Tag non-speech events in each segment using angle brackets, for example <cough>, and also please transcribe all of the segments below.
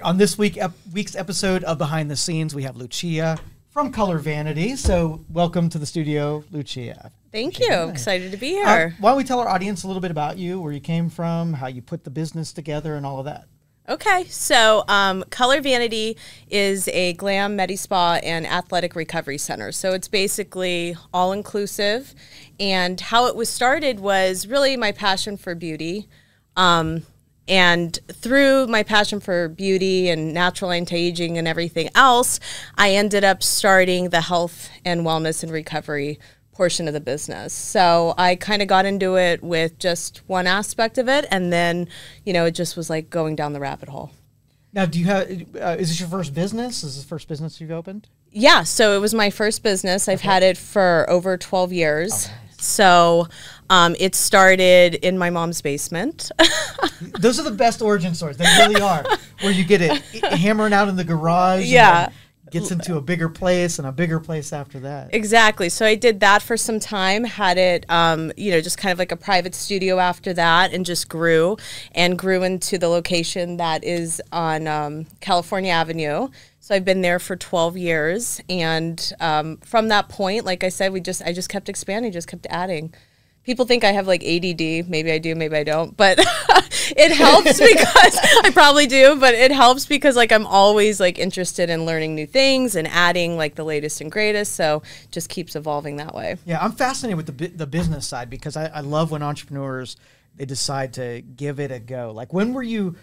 Right, on this week ep- week's episode of Behind the Scenes, we have Lucia from Color Vanity. So, welcome to the studio, Lucia. Thank you. Excited to be Uh, here. why don't we tell our audience a little bit about you, where you came from, how you put the business together, and all of that? Okay, so um, Color Vanity is a glam med spa and athletic recovery center. So it's basically all inclusive. And how it was started was really my passion for beauty. Um, and through my passion for beauty and natural anti-aging and everything else, I ended up starting the health and wellness and recovery portion of the business. So I kind of got into it with just one aspect of it, and then you know it just was like going down the rabbit hole. Now, do you have? Uh, is this your first business? Is this the first business you've opened? Yeah, so it was my first business. I've had it for over 12 years. So um, it started in my mom's basement. Those are the best origin stories. They really are. Where you get it <laughs> hammering out in the garage. Yeah. Gets into a bigger place and a bigger place after that. Exactly. So I did that for some time, had it, um, you know, just kind of like a private studio after that, and just grew and grew into the location that is on um, California Avenue. So I've been there for 12 years, and um, from that point, like I said, we just I just kept expanding, just kept adding. People think I have like ADD. Maybe I do, maybe I don't. But <laughs> it helps <laughs> because <laughs> I probably do. But it helps because like I'm always like interested in learning new things and adding like the latest and greatest. So just keeps evolving that way. Yeah, I'm fascinated with the the business side because I, I love when entrepreneurs they decide to give it a go. Like when were you?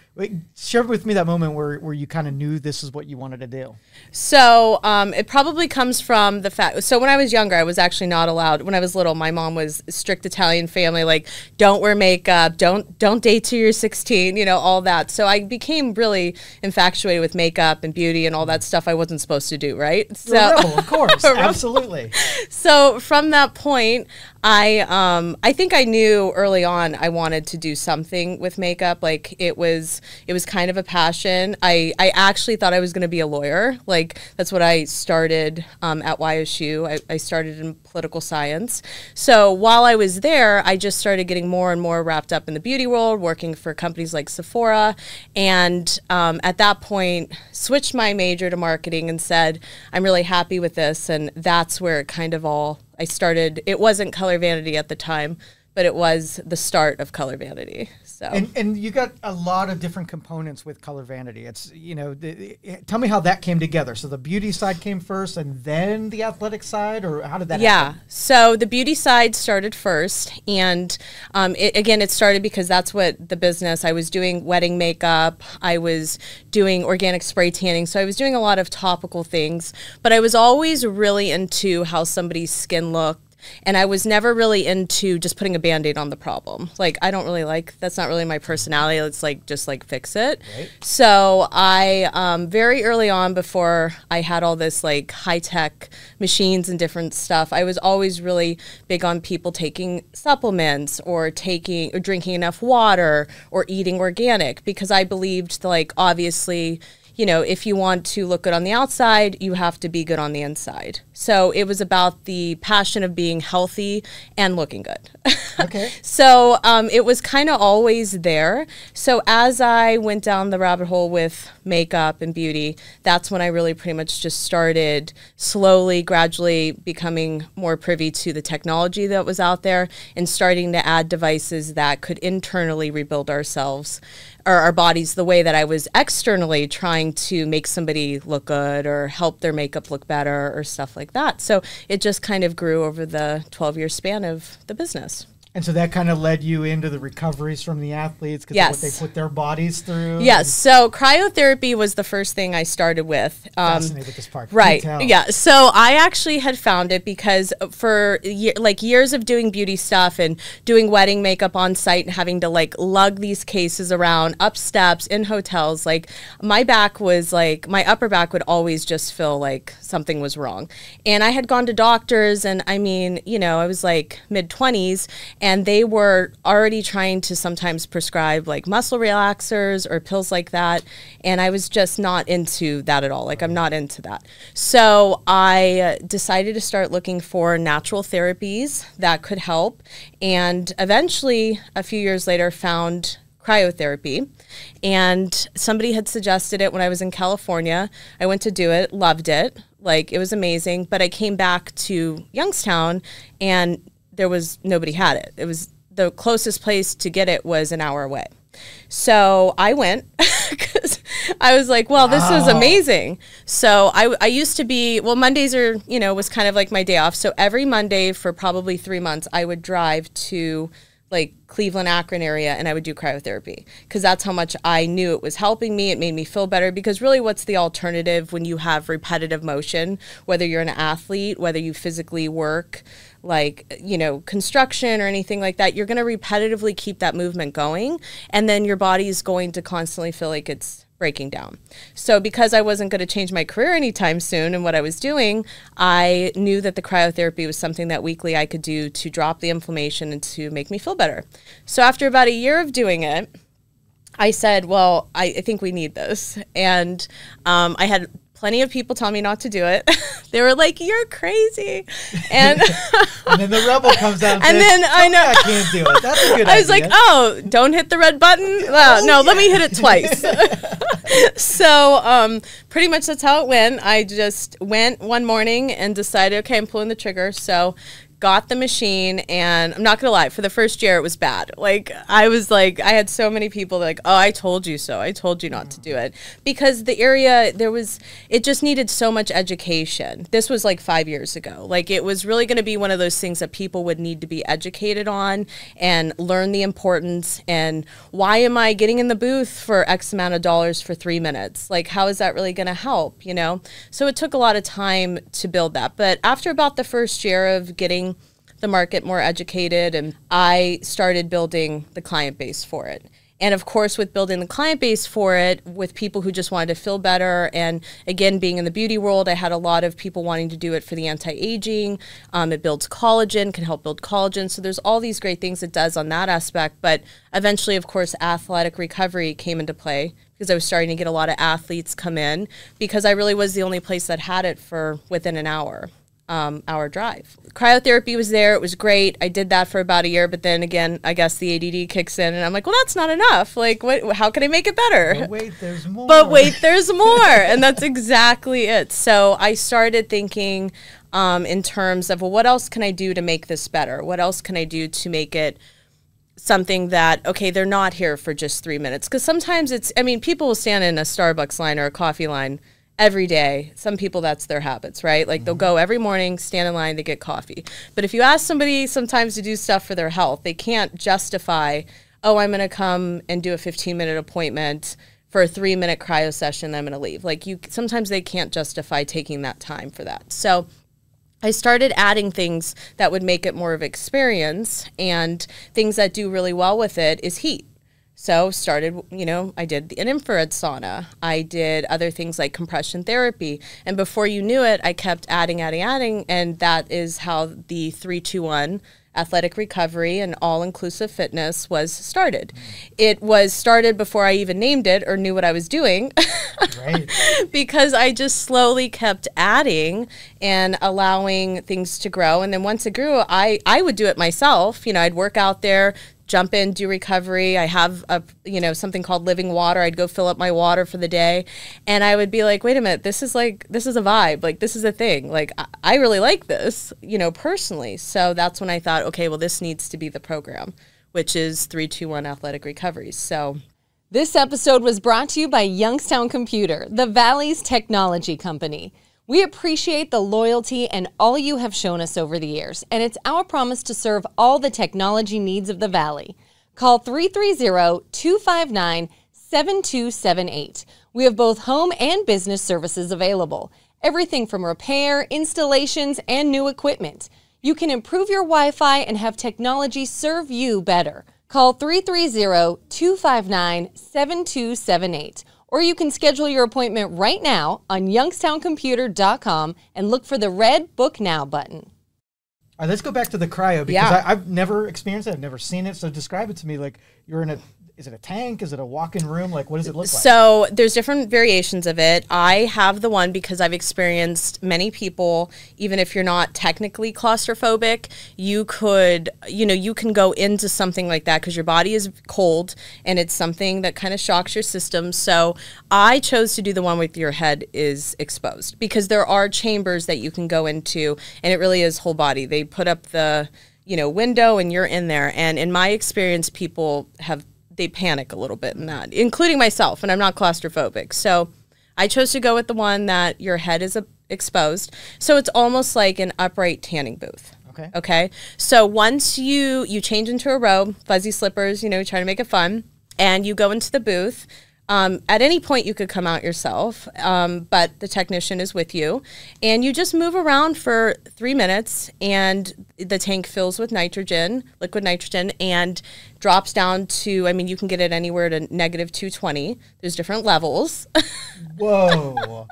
Share with me that moment where where you kind of knew this is what you wanted to do. So um, it probably comes from the fact. So when I was younger, I was actually not allowed. When I was little, my mom was strict Italian family. Like, don't wear makeup, don't don't date till you're 16. You know, all that. So I became really infatuated with makeup and beauty and all that stuff I wasn't supposed to do. Right. So Rebel, of course, <laughs> absolutely. so from that point i um i think i knew early on i wanted to do something with makeup. Like it was it was kind of a passion. I i actually thought i was going to be a lawyer. Like that's what i started um, at ysu I, I started in political science. So while i was there i just started getting more and more wrapped up in the beauty world working for companies like sephora. And um, at that point switched my major to marketing and said i'm really happy with this. And that's where it kind of all I started. It wasn't Color Vanity at the time, but it was the start of Color Vanity. So And and you got a lot of different components with Color Vanity. It's you know, the, the- tell me how that came together. So the beauty side came first, and then the athletic side, or how did that? yeah, happen? so the beauty side started first, and um, it, again, it started because that's what the business. I was doing wedding makeup. I was doing organic spray tanning. So I was doing a lot of topical things, but I was always really into how somebody's skin looked. And I was never really into just putting a band aid on the problem. Like, I don't really like that's not really my personality. It's like just like fix it. So, I um, very early on, before I had all this like high tech machines and different stuff, I was always really big on people taking supplements or taking or drinking enough water or eating organic because I believed like obviously you know, if you want to look good on the outside, you have to be good on the inside. So it was about the passion of being healthy and looking good. <laughs> Okay. so um, it was kind of always there. So as I went down the rabbit hole with makeup and beauty, that's when I really pretty much just started slowly, gradually becoming more privy to the technology that was out there and starting to add devices that could internally rebuild ourselves or our bodies the way that I was externally trying to make somebody look good or help their makeup look better or stuff like that. So it just kind of grew over the 12 year span of the business. And so that kind of led you into the recoveries from the athletes because Yes. what they put their bodies through. Yes. So cryotherapy was the first thing I started with. Um, Fascinated with this part. Right. Yeah. So I actually had found it because for like years of doing beauty stuff and doing wedding makeup on site and having to like lug these cases around up steps in hotels, like my back was like my upper back would always just feel like something was wrong. And I had gone to doctors and I mean, you know, I was like mid 20s and they were already trying to sometimes prescribe like muscle relaxers or pills like that and I was just not into that at all. Like I'm not into that. So I decided to start looking for natural therapies that could help and eventually a few years later found cryotherapy. And somebody had suggested it when I was in California. I went to do it, loved it. Like it was amazing. But I came back to Youngstown and there was nobody had it. It was the closest place to get it was an hour away. So I went <laughs> because I was like, well, this is amazing. So I, I used to be, well, Mondays are, you know, was kind of like my day off. So every Monday for probably three months, I would drive to like Cleveland, Akron area, and I would do cryotherapy because that's how much I knew it was helping me. It made me feel better because really, what's the alternative when you have repetitive motion, whether you're an athlete, whether you physically work, like, you know, construction or anything like that? You're going to repetitively keep that movement going, and then your body is going to constantly feel like it's breaking down. So because I wasn't going to change my career anytime soon and what I was doing, I knew that the cryotherapy was something that weekly I could do to drop the inflammation and to make me feel better. So after about a year of doing it, I said, well, I, I think we need this. And um, I had plenty of people tell me not to do it. <laughs> they were like, "You're crazy," and <laughs> and then the rebel comes out. And, <laughs> and says, then I know I can't do it. That's a good. I was like, "Oh, don't hit the red button." Well, Oh, no, let me hit it twice. so, um, pretty much that's how it went. I just went one morning and decided, okay, I'm pulling the trigger. So. Got the machine, and I'm not gonna lie. For the first year, it was bad. Like I was like, I had so many people like, "Oh, I told you so. I told you not to do it," because the area there was, it just needed so much education. This was like five years ago. Like it was really to be one of those things that people would need to be educated on and learn the importance and why am I getting in the booth for X amount of dollars for three minutes? Like how is that really to help? You know. So it took a lot of time to build that, but after about the first year of getting the market more educated and I started building the client base for it. And of course, with building the client base for it, with people who just wanted to feel better, and again, being in the beauty world, I had a lot of people wanting to do it for the anti aging. Um, it builds collagen, can help build collagen. So there's all these great things it does on that aspect. But eventually, of course, athletic recovery came into play because I was starting to get a lot of athletes come in because I really was the only place that had it for within an hour um, hour drive. Cryotherapy was there. It was great. I did that for about a year, but then again, I guess the ADD kicks in, and I'm like, well, that's not enough. Like, what? How can I make it better? But wait, there's <laughs> more. But wait, there's <laughs> more. and that's exactly it. So I started thinking um, in terms of, well, what else can I do to make this better? What else can I do to make it something that, okay, they're not here for just three minutes? Because sometimes it's, I mean, people will stand in a Starbucks line or a coffee line every day. Some people, that's their habits, right? Like they'll go every morning, stand in line to get coffee. But if you ask somebody sometimes to do stuff for their health, they can't justify, oh, I'm going to come and do a 15 minute appointment for a three minute cryo session, I'm going to leave. Like you, sometimes they can't justify taking that time for that. So I started adding things that would make it more of experience and things that do really well with it is heat. So started, you know, I did an infrared sauna. I did other things like compression therapy. And before you knew it, I kept adding, adding, adding. And that is how the 321 athletic recovery and all inclusive fitness was started. Mm. It was started before I even named it or knew what I was doing. Right. <laughs> because I just slowly kept adding and allowing things to grow. And then once it grew, I, I would do it myself. You know, I'd work out there, jump in, do recovery. I have a you know something called living water. I'd go fill up my water for the day, and I would be like, wait a minute, this is like this is a vibe. Like this is a thing. Like I, I really like this, you know, personally. So that's when I thought, okay, well, this needs to be the program, which is three two one athletic recovery. So. This episode was brought to you by Youngstown Computer, the Valley's technology company. We appreciate the loyalty and all you have shown us over the years, and it's our promise to serve all the technology needs of the Valley. Call 330 259 7278. We have both home and business services available. Everything from repair, installations, and new equipment. You can improve your Wi Fi and have technology serve you better. Call 330 259 7278 or you can schedule your appointment right now on youngstowncomputer.com and look for the red Book Now button. All right, let's go back to the cryo because Yeah. I, I've never experienced it. I've never seen it. So describe it to me like you're in a is it a tank? Is it a walk-in room? Like, what does it look like? So there's different variations of it. I have the one because I've experienced many people, even if you're not technically claustrophobic, you could, you know, you can go into something like that because your body is cold and it's something that kind of shocks your system. So I chose to do the one with your head is exposed because there are chambers that you can go into and it really is whole body. They put up the, you know, window and you're in there. And in my experience, people have they panic a little bit in that, including myself, and I'm not claustrophobic. So I chose to go with the one that your head is uh, exposed. So it's almost like an upright tanning booth. Okay. Okay. So once you you change into a robe, fuzzy slippers, you know, trying to make it fun, and you go into the booth. Um, at any point, you could come out yourself, um, but the technician is with you, and you just move around for three minutes, and the tank fills with nitrogen, liquid nitrogen, and drops down to. I mean, you can get it anywhere to negative two twenty. There's different levels, <laughs> Whoa.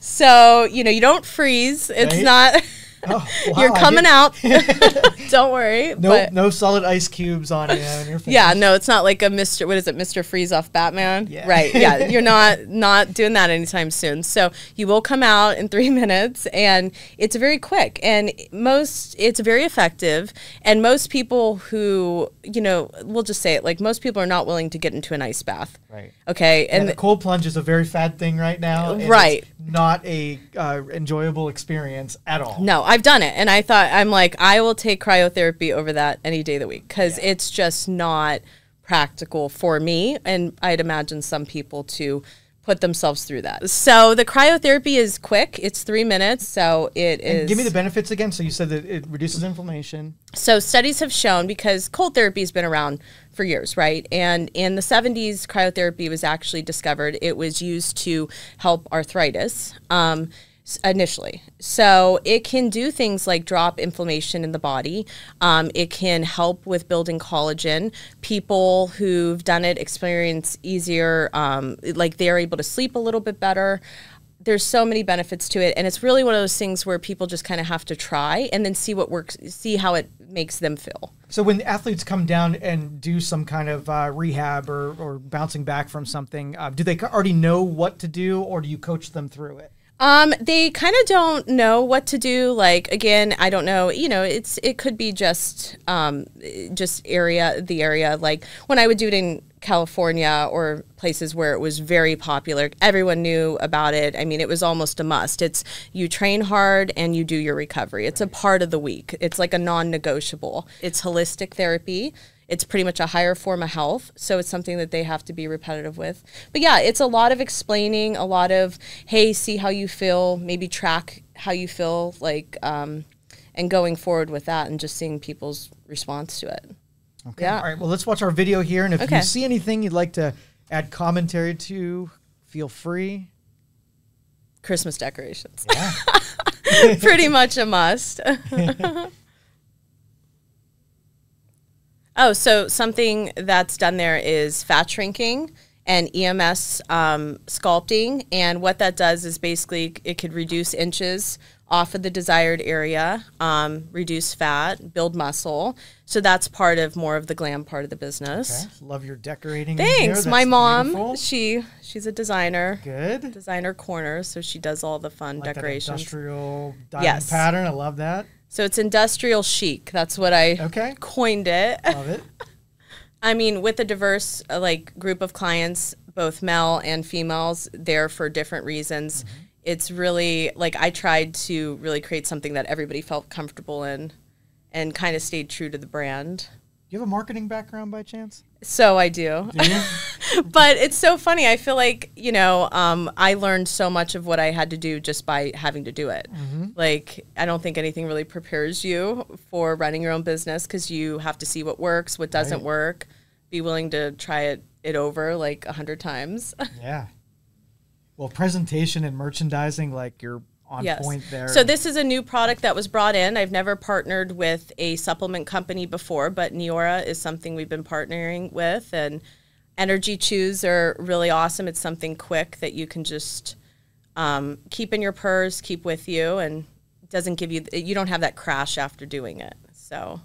so you know you don't freeze. It's Right. not. <laughs> Oh, <laughs> wow, You're coming out. <laughs> <laughs> don't worry. No, no solid ice cubes on you and your face. Yeah, no, it's not like a Mr. What is it, Mr. Freeze off Batman? Yeah. Right. Yeah, you're not not doing that anytime soon. So you will come out in three minutes, and it's very quick, and most it's very effective. And most people who you know, we'll just say it, like most people are not willing to get into an ice bath. Right. Okay, And and the cold plunge is a very fad thing right now. Right. Not a uh, enjoyable experience at all. No, I've done it, and I thought I'm like I will take cryotherapy over that any day of the week because Yeah. it's just not practical for me, and I'd imagine some people to put themselves through that. So the cryotherapy is quick; it's three minutes, so it is. And give me the benefits again. So you said that it reduces inflammation. So studies have shown because cold therapy has been around for years, right? And in the 70s, cryotherapy was actually discovered. It was used to help arthritis. Um, Initially, so it can do things like drop inflammation in the body. Um, it can help with building collagen. People who've done it experience easier, um, like they're able to sleep a little bit better there's so many benefits to it and it's really one of those things where people just kind of have to try and then see what works see how it makes them feel So when athletes come down and do some kind of uh, rehab or, or bouncing back from something, uh, do they already know what to do, or do you coach them through it? Um, they kind of don't know what to do. Like again, I don't know. You know, it's it could be just um, just area the area. Like when I would do it in California or places where it was very popular, everyone knew about it. I mean, it was almost a must. It's you train hard and you do your recovery. It's a part of the week. It's like a non-negotiable. It's holistic therapy. It's pretty much a higher form of health, so it's something that they have to be repetitive with. But yeah, it's a lot of explaining, a lot of hey, see how you feel, maybe track how you feel, like, um, and going forward with that, and just seeing people's response to it. Okay. Yeah. All right. Well, let's watch our video here, and if Okay. you see anything you'd like to add commentary to, feel free. Christmas decorations, Yeah. <laughs> pretty much a must. <laughs> oh, so something that's done there is fat shrinking and EMS um, sculpting, and what that does is basically it could reduce inches off of the desired area, um, reduce fat, build muscle. So that's part of more of the glam part of the business. Okay. Love your decorating. Thanks, my mom. beautiful. She she's a designer. Good. Designer corner, so she does all the fun Like decorations. industrial diamond Yes. pattern. I love that. So it's industrial chic. That's what I Okay. coined it. Love it. <laughs> I mean, with a diverse uh, like group of clients, both male and females, there for different reasons. Mm-hmm. It's really like I tried to really create something that everybody felt comfortable in, and kind of stayed true to the brand. You have a marketing background by chance? So I do. <laughs> But it's so funny. I feel like you know, um, I learned so much of what I had to do just by having to do it. Like, I don't think anything really prepares you for running your own business because you have to see what works, what doesn't Right. work, be willing to try it it over like a hundred times. <laughs> yeah. Well, presentation and merchandising, like you're on point there. So this is a new product that was brought in. I've never partnered with a supplement company before, but Neora is something we've been partnering with, and Energy Chews are really awesome. It's something quick that you can just um, keep in your purse, keep with you, and it doesn't give you you don't have that crash after doing it. So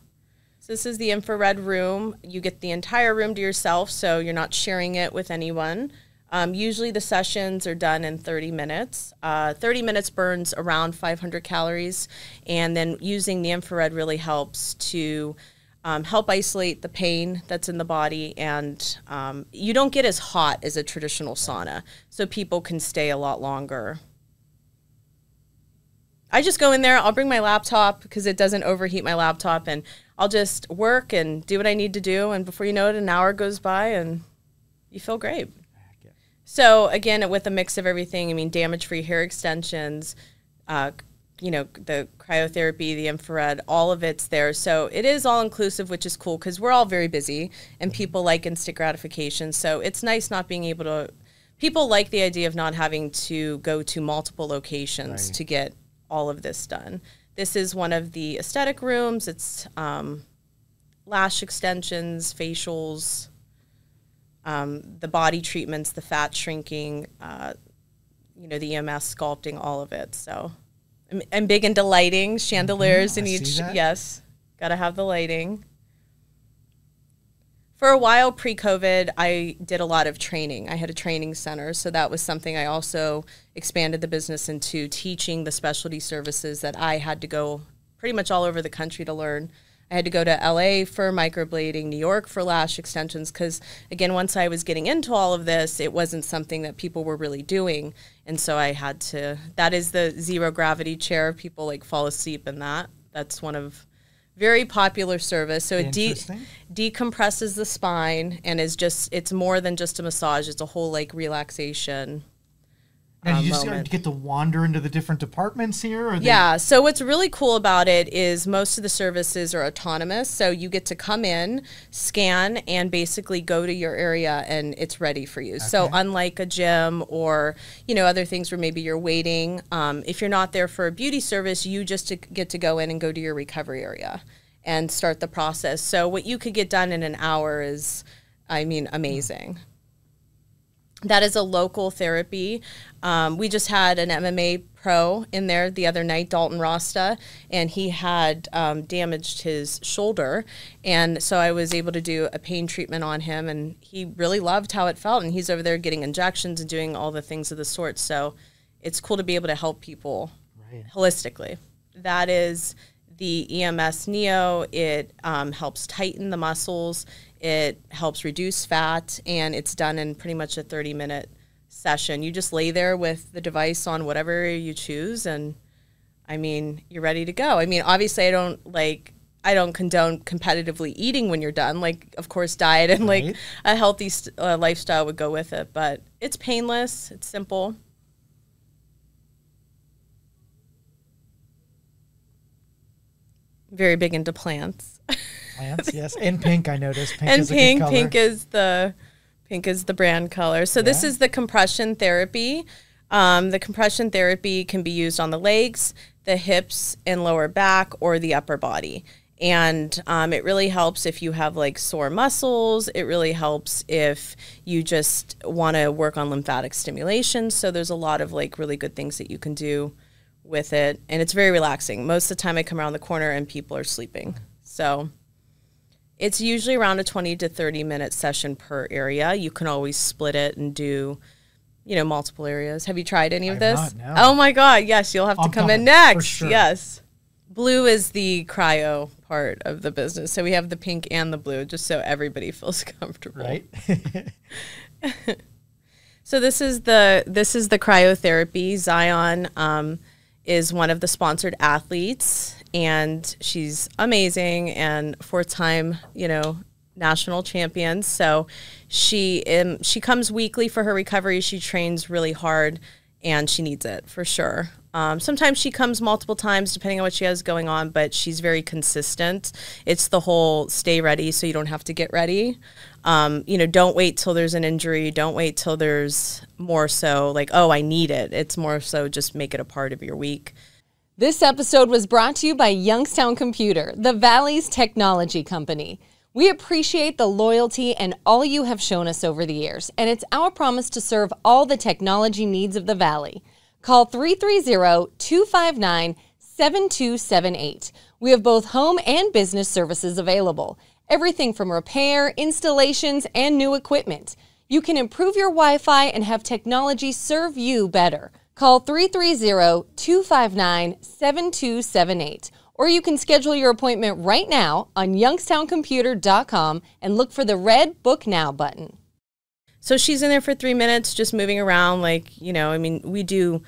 So this is the infrared room. You get the entire room to yourself, so you're not sharing it with anyone. Um, usually the sessions are done in 30 minutes. Uh, 30 minutes burns around 500 calories, and then using the infrared really helps to um, help isolate the pain that's in the body, and um, you don't get as hot as a traditional sauna, so people can stay a lot longer. I just go in there, I'll bring my laptop because it doesn't overheat my laptop, and I'll just work and do what I need to do, and before you know it, an hour goes by, and you feel great. So again, with a mix of everything, I mean, damage-free hair extensions, uh, you know, the cryotherapy, the infrared, all of it's there. So it is all inclusive, which is cool because we're all very busy and people like instant gratification. So it's nice not being able to. People like the idea of not having to go to multiple locations Right. to get all of this done. This is one of the aesthetic rooms. It's um, lash extensions, facials, um, the body treatments, the fat shrinking, uh, you know, the EMS sculpting, all of it. So I'm, I'm big into lighting, chandeliers in Mm-hmm. I each. Yes, got to have the lighting. For a while pre COVID, I did a lot of training. I had a training center. So that was something I also expanded the business into teaching the specialty services that I had to go pretty much all over the country to learn. I had to go to LA for microblading, New York for lash extensions, because again, once I was getting into all of this, it wasn't something that people were really doing. And so I had to, that is the zero gravity chair. People like fall asleep in that. That's one of very popular service. So it de- decompresses the spine and is just, it's more than just a massage. It's a whole like relaxation. Uh, you just moment. get to wander into the different departments here? Or they- Yeah. So what's really cool about it is most of the services are autonomous. So you get to come in, scan, and basically go to your area, and it's ready for you. So unlike a gym or you know other things where maybe you're waiting, um, if you're not there for a beauty service, you just to get to go in and go to your recovery area and start the process. So what you could get done in an hour is, I mean, amazing that is a local therapy. Um, we just had an MMA pro in there the other night, Dalton Rosta, and he had um, damaged his shoulder. And so I was able to do a pain treatment on him, and he really loved how it felt. And he's over there getting injections and doing all the things of the sort. So it's cool to be able to help people Right. holistically. That is the EMS Neo. It um, helps tighten the muscles. It helps reduce fat, and it's done in pretty much a 30 minute session. You just lay there with the device on whatever you choose, and I mean, you're ready to go. I mean, obviously, I don't like. I don't condone competitively eating when you're done. Like, of course, diet and like a healthy st- uh, lifestyle would go with it, but it's painless. It's simple. Very big into plants. Plants, yes. And pink, I noticed. Pink and is a pink pink is the pink is the brand color. So this is the compression therapy. Um, the compression therapy can be used on the legs the hips and lower back or the upper body. And um, it really helps if you have like sore muscles. It really helps if you just want to work on lymphatic stimulation. So there's a lot of like really good things that you can do with it. And it's very relaxing. Most of the time i come around the corner and people are sleeping. So it's usually around a 20 to 30 minute session per area. You can always split it and do, you know, multiple areas. Have you tried any of this? not, no. Oh my God. Yes, you'll have I'm to come in coming, for next. sure. Yes. Blue is the cryo part of the business. So we have the pink and the blue just so everybody <laughs> feels comfortable. Right? <laughs> So this is the this is the cryotherapy. Zion um, is one of the sponsored athletes, and she's amazing and four-time, you know, national champion. So she um, she comes weekly for her recovery. She trains really hard, and she needs it for sure. Um, sometimes she comes multiple times depending on what she has going on, but she's very consistent. It's the whole stay ready so you don't have to get ready. Um, you know, don't wait till there's an injury. Don't wait till there's more so like, oh, I need it. It's more so just make it a part of your week. This episode was brought to you by Youngstown Computer, the Valley's technology company. We appreciate the loyalty and all you have shown us over the years, and it's our promise to serve all the technology needs of the Valley. Call 330 259 7278. We have both home and business services available. Everything from repair, installations, and new equipment. You can improve your Wi Fi and have technology serve you better. Call 330 259 7278 or you can schedule your appointment right now on youngstowncomputer.com and look for the red Book Now button. So she's in there for three minutes, just moving around. Like, you know, I mean, we do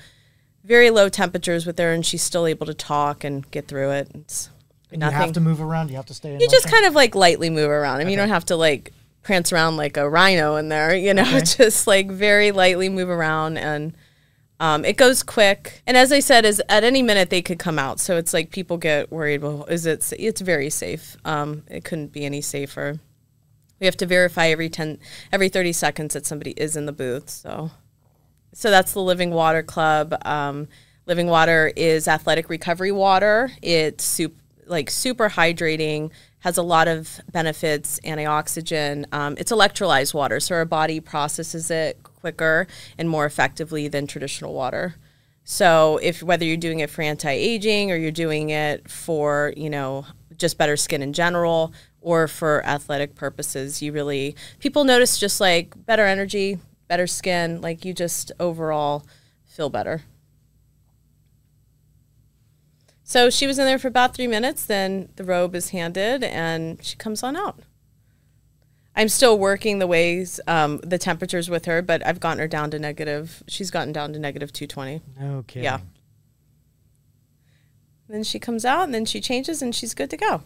very low temperatures with her, and she's still able to talk and get through it. It's And nothing. you have to move around. You have to stay. In You just motion? kind of like lightly move around. I mean, you don't have to like prance around like a rhino in there, you know, <laughs> just like very lightly move around and um, it goes quick. And as I said, is at any minute they could come out. So it's like people get worried. Well, is it? It's very safe. Um, it couldn't be any safer. We have to verify every ten, every thirty seconds that somebody is in the booth. So, so that's the Living Water Club. Um, Living Water is athletic recovery water. It's soup, like super hydrating, has a lot of benefits, antioxidant. Um, it's electrolyzed water, so our body processes it quicker and more effectively than traditional water. So if whether you're doing it for anti-aging or you're doing it for, you know, just better skin in general or for athletic purposes, you really people notice just like better energy, better skin, like you just overall feel better. So she was in there for about three minutes. Then the robe is handed, and she comes on out. I'm still working the ways, um, the temperatures with her, but I've gotten her down to negative. She's gotten down to negative 220. No kidding. Yeah. Then she comes out, and then she changes, and she's good to go.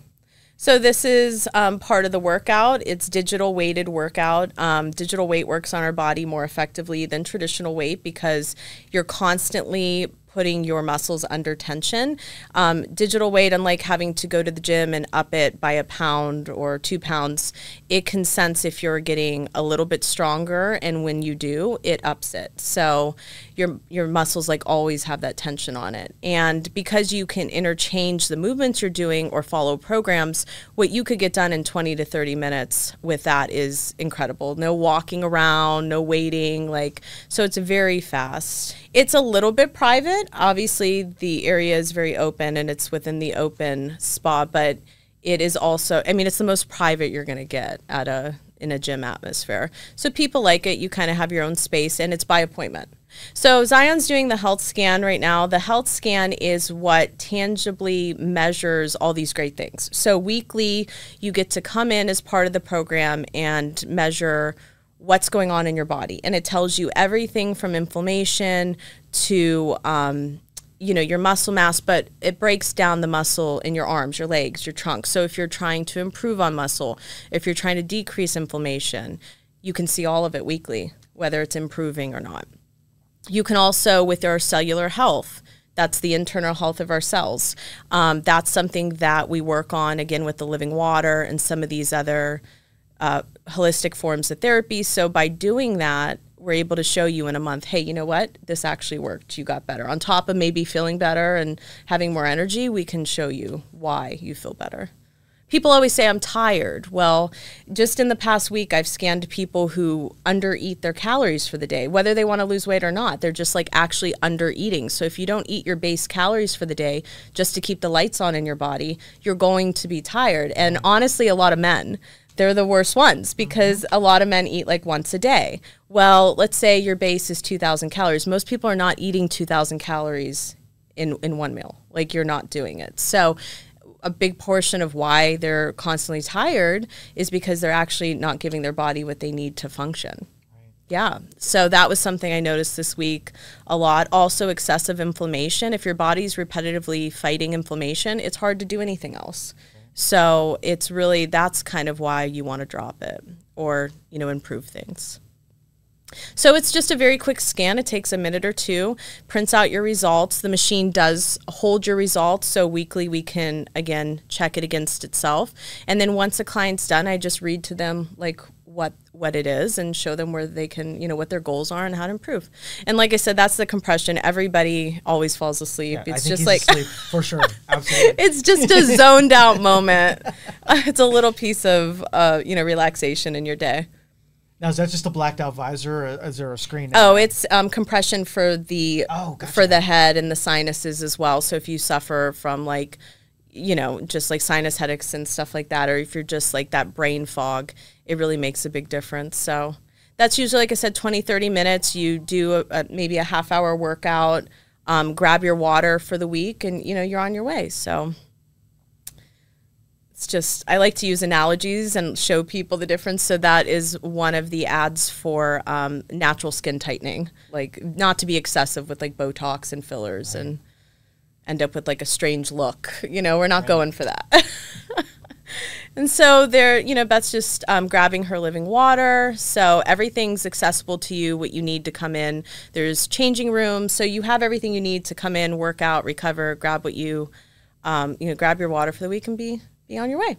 So this is um, part of the workout. It's digital weighted workout. Um, digital weight works on our body more effectively than traditional weight because you're constantly putting your muscles under tension. Um, digital weight, unlike having to go to the gym and up it by a pound or two pounds, it can sense if you're getting a little bit stronger, and when you do, it ups it. So your your muscles like always have that tension on it, and because you can interchange the movements you're doing or follow programs, what you could get done in 20 to 30 minutes with that is incredible. No walking around, no waiting, like so it's very fast. It's a little bit private. Obviously, the area is very open and it's within the open spa, but it is also I mean it's the most private you're going to get at a in a gym atmosphere. So people like it. You kind of have your own space and it's by appointment. So Zion's doing the health scan right now. The health scan is what tangibly measures all these great things. So weekly you get to come in as part of the program and measure what's going on in your body and it tells you everything from inflammation to um, you know your muscle mass but it breaks down the muscle in your arms your legs your trunk so if you're trying to improve on muscle if you're trying to decrease inflammation you can see all of it weekly whether it's improving or not you can also with our cellular health that's the internal health of our cells um, that's something that we work on again with the living water and some of these other uh, holistic forms of therapy. So by doing that, we're able to show you in a month, hey, you know what? This actually worked. You got better. On top of maybe feeling better and having more energy, we can show you why you feel better. People always say, I'm tired. Well, just in the past week, I've scanned people who undereat their calories for the day, whether they want to lose weight or not. They're just like actually under eating. So if you don't eat your base calories for the day just to keep the lights on in your body, you're going to be tired. And honestly, a lot of men, they're the worst ones because mm-hmm. a lot of men eat like once a day. Well, let's say your base is 2,000 calories. Most people are not eating 2,000 calories in, in one meal. Like you're not doing it. So a big portion of why they're constantly tired is because they're actually not giving their body what they need to function. Yeah. So that was something I noticed this week a lot. Also, excessive inflammation. If your body's repetitively fighting inflammation, it's hard to do anything else. So it's really that's kind of why you want to drop it or, you know, improve things. So it's just a very quick scan. It takes a minute or two, prints out your results. The machine does hold your results, so weekly we can again check it against itself. And then once a client's done, I just read to them like what what it is and show them where they can, you know, what their goals are and how to improve. And like I said, that's the compression. Everybody always falls asleep. I it's just like for sure. <laughs> Absolutely. it's just a zoned out moment. <laughs> it's a little piece of uh, you know relaxation in your day. Now is that just a blacked out visor, or is there a screen? Oh, it's um, compression for the Oh, gotcha. for the head and the sinuses as well. So if you suffer from like you know, just like sinus headaches and stuff like that, or if you're just like that brain fog, it really makes a big difference. So that's usually, like I said, 20, 30 minutes. You do a, a, maybe a half hour workout, um, grab your water for the week, and, you know, you're on your way. So it's just, I like to use analogies and show people the difference. So that is one of the ads for um, natural skin tightening, like not to be excessive with like Botox and fillers right. and end up with like a strange look. <laughs> You know, we're not right. going for that. <laughs> and so there, you know, Beth's just um, grabbing her living water. So everything's accessible to you, what you need to come in. There's changing rooms. So you have everything you need to come in, work out, recover, grab what you, um, you know, grab your water for the week and be, be on your way.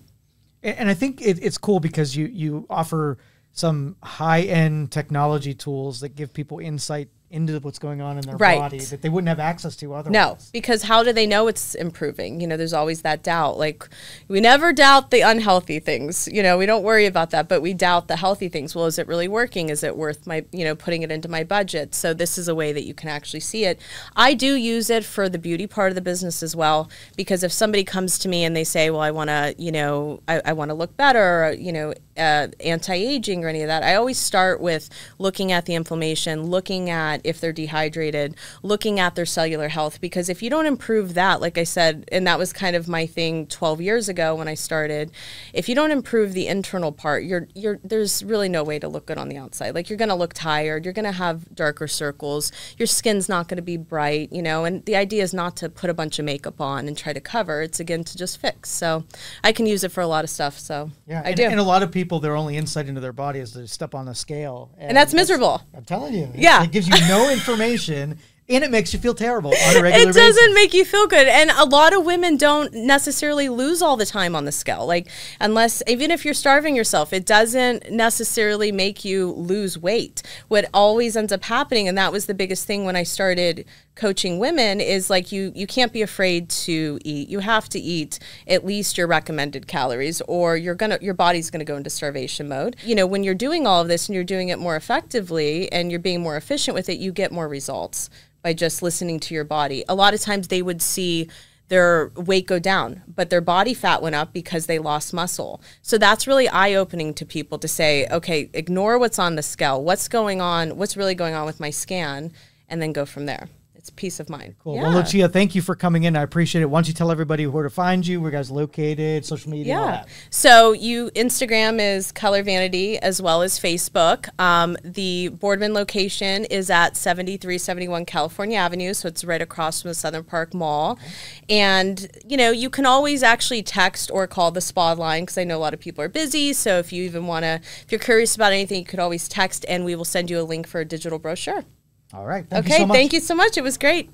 And I think it, it's cool because you, you offer some high end technology tools that give people insight into what's going on in their right. body that they wouldn't have access to otherwise. No, because how do they know it's improving? You know, there's always that doubt. Like we never doubt the unhealthy things. You know, we don't worry about that, but we doubt the healthy things. Well, is it really working? Is it worth my, you know, putting it into my budget? So this is a way that you can actually see it. I do use it for the beauty part of the business as well because if somebody comes to me and they say, "Well, I want to, you know, I, I want to look better," or, you know, uh, anti-aging or any of that, I always start with looking at the inflammation, looking at if they're dehydrated, looking at their cellular health. Because if you don't improve that, like I said, and that was kind of my thing 12 years ago when I started, if you don't improve the internal part, you're you're there's really no way to look good on the outside. Like you're going to look tired, you're going to have darker circles, your skin's not going to be bright, you know. And the idea is not to put a bunch of makeup on and try to cover. It's again to just fix. So I can use it for a lot of stuff. So yeah, I and, do. And a lot of people, their only insight into their body is to step on a scale, and, and that's, that's miserable. I'm telling you, yeah, it gives you no information and it makes you feel terrible on a regular it doesn't basis. make you feel good and a lot of women don't necessarily lose all the time on the scale like unless even if you're starving yourself it doesn't necessarily make you lose weight what always ends up happening and that was the biggest thing when i started coaching women is like you you can't be afraid to eat you have to eat at least your recommended calories or you're gonna your body's gonna go into starvation mode you know when you're doing all of this and you're doing it more effectively and you're being more efficient with it you get more results by just listening to your body. A lot of times they would see their weight go down, but their body fat went up because they lost muscle. So that's really eye opening to people to say, okay, ignore what's on the scale. What's going on? What's really going on with my scan? And then go from there it's peace of mind. Cool. Yeah. Well, Lucia, thank you for coming in. I appreciate it. Why don't you tell everybody where to find you, where you guys located, social media, yeah. So you Instagram is Color Vanity as well as Facebook. Um, the Boardman location is at 7371 California Avenue, so it's right across from the Southern Park Mall. Okay. And you know, you can always actually text or call the spa line because I know a lot of people are busy. So if you even want to, if you're curious about anything, you could always text, and we will send you a link for a digital brochure. All right. Thank okay. You so thank you so much. It was great.